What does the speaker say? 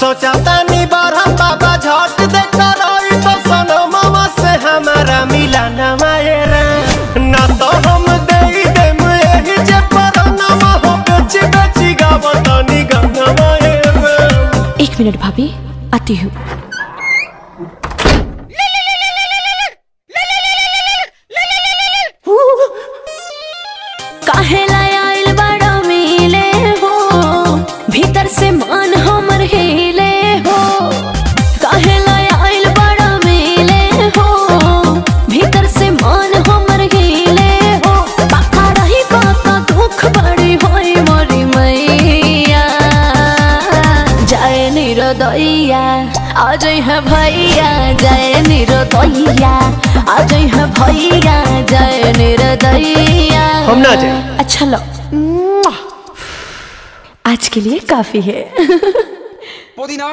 सोचा तानी बाबा झट देखा रही तो सनो मामा से हमारा मिला न मायरा ना तो हम दे देम यही जे पर नामा हो बेची बेची गावतानी गाना मायरा एक मिनट भाभी आती हूँ। काहे निरोदैया आज है भैया जय निरोदैया अजय है भैया जय निरोदैया हम ना जाए। अच्छा लो आज के लिए काफ़ी है। पुदीना